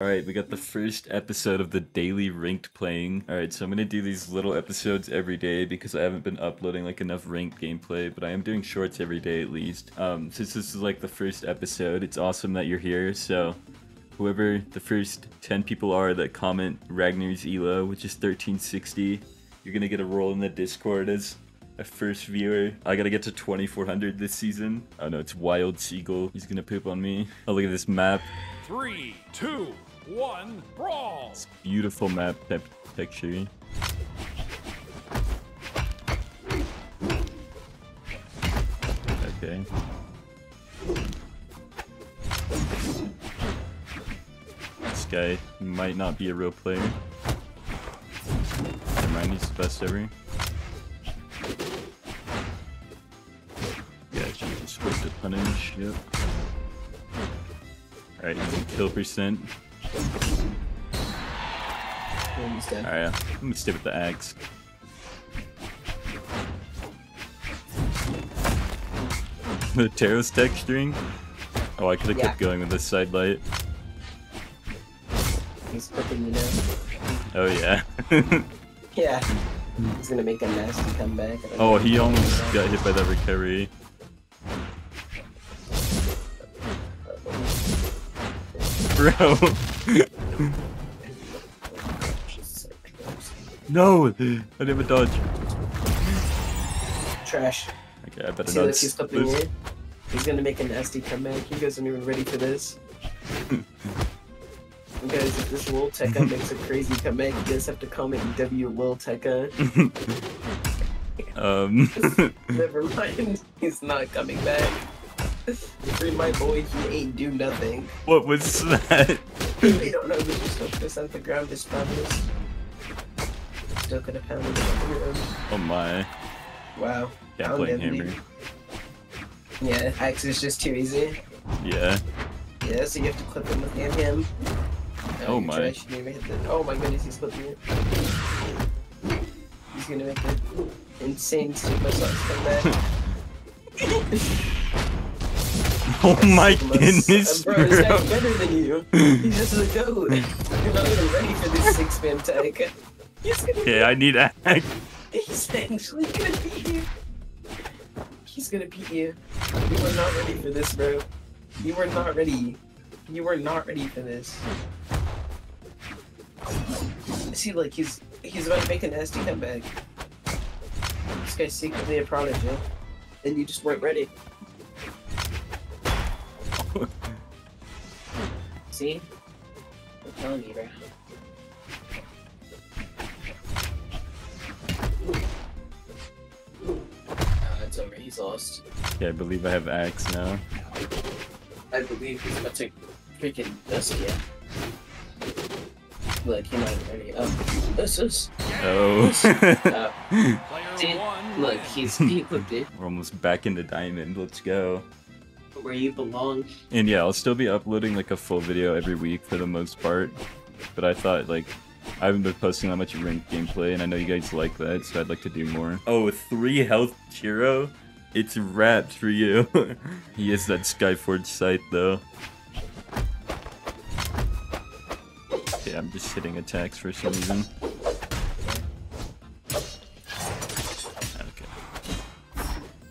Alright, we got the first episode of the daily ranked playing. Alright, so I'm gonna do these little episodes every day because I haven't been uploading like enough ranked gameplay, but I am doing shorts every day at least. Um, since this is like the first episode, it's awesome that you're here, so whoever the first 10 people are that comment Ragnar's ELO, which is 1360, you're gonna get a role in the Discord as a first viewer. I gotta get to 2400 this season. Oh no, it's Wild Seagull. He's gonna poop on me. Oh, look at this map. Three, two, one, brawl! Beautiful map te texture. Okay. This guy might not be a real player. Never mind, he's the best ever. Yeah, she's supposed to punish, yep. Alright, kill percent. Alright, oh, let me stay with the eggs. the Teros texturing? Oh, I could have Yeah. kept going with this side light. He's cooking, you know. Oh, yeah. Yeah. He's gonna make a nasty comeback. Oh, he almost got hit by that recovery. Bro! Just so close. no! I didn't dodge. Trash. Okay, I better See, not he's. He's gonna make a nasty comeback. You guys aren't even ready for this. You guys, if this Lil Tekka makes a crazy comeback, you guys have to comment W Lil Tekka. Um, Never mind. He's not coming back. Free my boy, he ain't do nothing. what was that? We don't know, but just focus on the ground is poundless. Still could have pounded it on your own. Oh my. Wow. Yeah, Pound playing hammer. Yeah, axe is just too easy. Yeah. Yeah, so you have to clip him with him. him. Oh, oh you're my. trash, you didn't even hit the- Oh my goodness, he's clipping it. He's gonna make an insane super sauce comeback. Oh my Sigma- goodness, bro, this bro. guy's better than you. He's just a goat. You're not even ready for this six man tag. He's gonna Okay, I need axe. He's actually gonna beat you. He's gonna beat you. You were not ready for this, bro. You were not ready. You were not ready for this. See, like he's he's about to make a nasty comeback. This guy's secretly a prodigy, and you just weren't ready. See? I'm telling you, bro. Uh, it's over. He's lost. Yeah, I believe I have axe now. I believe he's about to freaking dust you. Look, you're not ready. Oh, this is. Oh. Player look, he's he equipped it We're almost back into diamond. Let's go. Where you belong. And yeah, I'll still be uploading like a full video every week for the most part. But I thought like I haven't been posting that much ranked gameplay, and I know you guys like that, so I'd like to do more. Oh, three health Chiro? It's wrapped for you. he is that Skyforge site though. Okay, I'm just hitting attacks for some reason. Okay.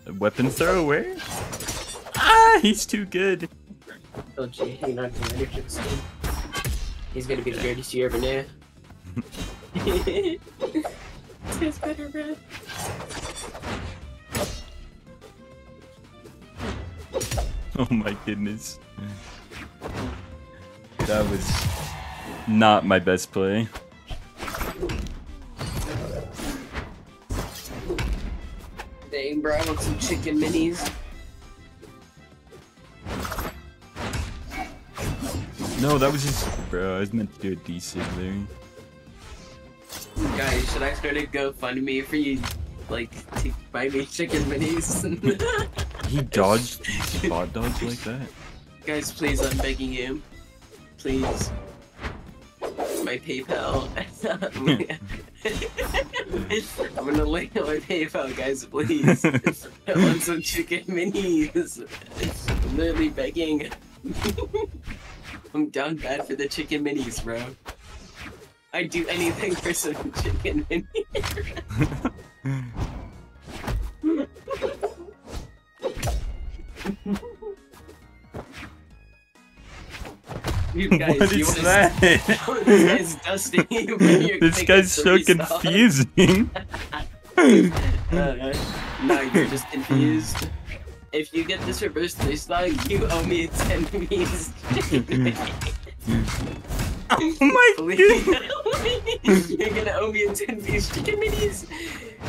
A weapon thrower? Ah, he's too good. Oh, gee, you're not even ready for. He's gonna be the greatest you ever knew. It's better, bro. Oh my goodness. That was not my best play. Dang, bro, I want some chicken minis. No, that was just bro, I was meant to do a decent there. Guys, should I start a GoFundMe for you, like, to buy me chicken minis? He dodged spot dodge like that. Guys, please, I'm begging you. Please. My PayPal. I'm gonna link my PayPal, guys, please. I want some chicken minis. I'm literally begging. I'm down bad for the chicken minis, bro. I'd do anything for some chicken minis. You guys, what you that? this guy's dusting you this guy's so confusing. Uh, no, you're just confused. If you get this reverse three star, you owe me a 10 piece. oh my Please. You're gonna owe me a 10 piece chicken minis.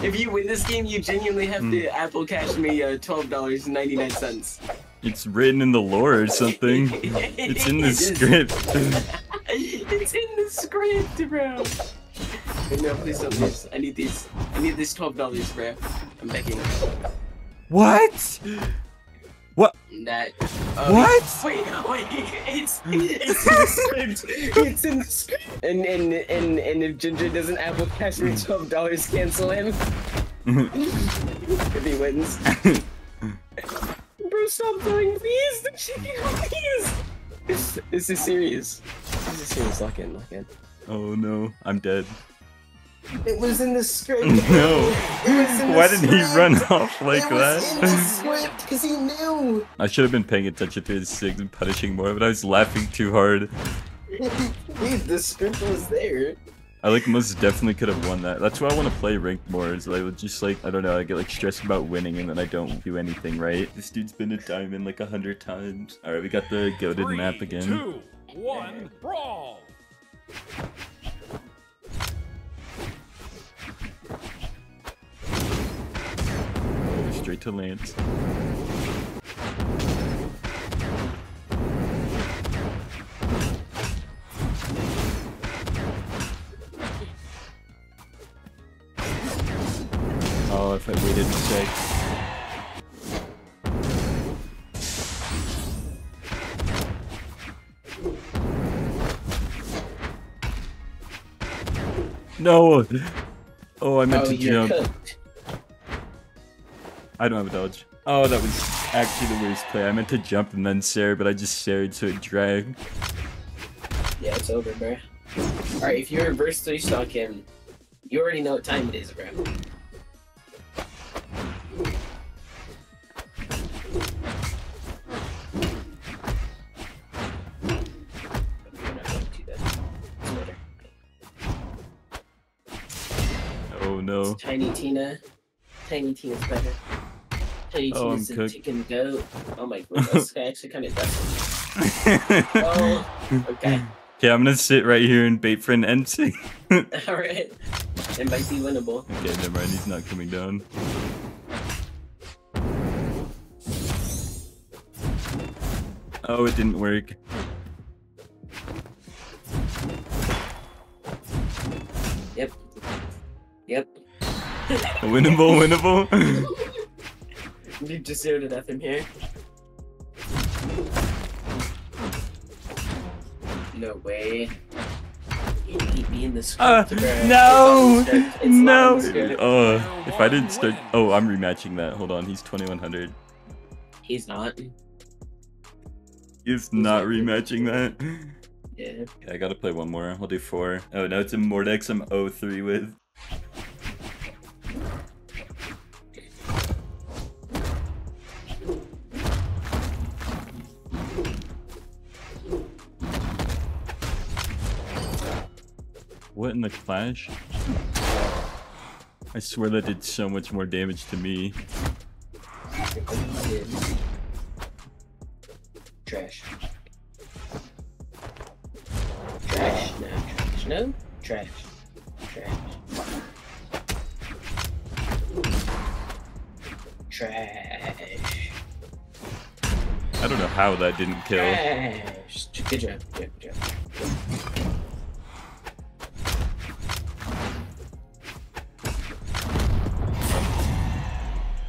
If you win this game, you genuinely have Hmm. to Apple Cash me uh, $12.99. It's written in the lore or something. It's in the It is. script. it's in the script, bro. No, please don't lose. I need these. I need this twelve dollars, bro. I'm begging. What? What? That. oh, What? Wait, wait. It's it's in the script. It's in the script. And and and and if Ginger doesn't Apple Cash me twelve dollars, cancel him. if he wins. Bro, stop doing please. The chicken, please. This is serious. This is serious. Lock in. Lock in. Oh no, I'm dead. It was in the script. No. It was in the Why did he run off like it was in the that? script because he knew. I should have been paying attention to his sigs and punishing more, but I was laughing too hard. Dude, the script was there. I like most definitely could have won that. That's why I want to play ranked more. Is I would just like I don't know. I get like stressed about winning and then I don't do anything right. This dude's been a diamond like a hundred times. All right, we got the goaded Three, map again. two, one, brawl. Straight to Lance. Oh, if I waited a sec. No! Oh, I meant oh, to jump. I don't have a dodge. Oh, that was actually the worst play. I meant to jump and then Sarah, but I just Sarah'd so it dragged. Yeah, it's over, bro. Alright, if you reverse three stock him, you already know what time it is, bro. You're not going to that. It's. Oh no. Tiny Tina. Tiny Tina's better. Oh, I'm cooked. chicken goat. Oh my god, this guy actually kind of does. Oh, okay. Okay, I'm gonna sit right here and bait for an NC. okay, Alright. It might be winnable. Okay, never mind. He's not coming down. Oh, it didn't work. Yep. Yep. Winnable, winnable. You just zero to death in here. No way. He'd, he'd in the Uh, no, It's not in the script. It's not in no. the script. Uh, if I didn't start, oh, I'm rematching that. Hold on, he's 2100. He's not. He's not rematching that. Yeah. Okay, I gotta play one more. I'll do four. Oh, no, it's a Mordex I'm 0-3 with. What in the clash? I swear that did so much more damage to me. Trash. Trash. No. Trash. No. Trash. Trash. Trash. I don't know how that didn't kill. Trash. Good job. Good job.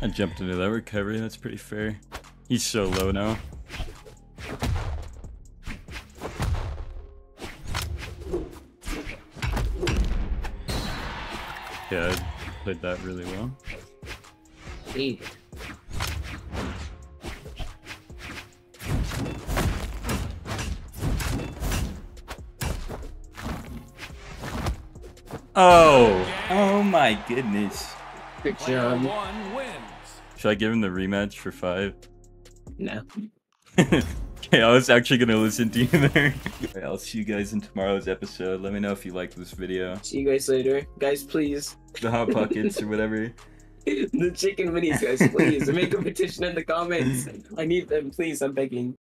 I jumped into that recovery. That's pretty fair. He's so low now. Yeah, I played that really well. Eight. Oh, oh my goodness. Good job. Should I give him the rematch for five? No. okay, I was actually gonna listen to you there. Alright, I'll see you guys in tomorrow's episode. Let me know if you liked this video. See you guys later. Guys, please. The hot pockets or whatever. the chicken minis, guys, please. Make a petition in the comments. I need them, please. I'm begging.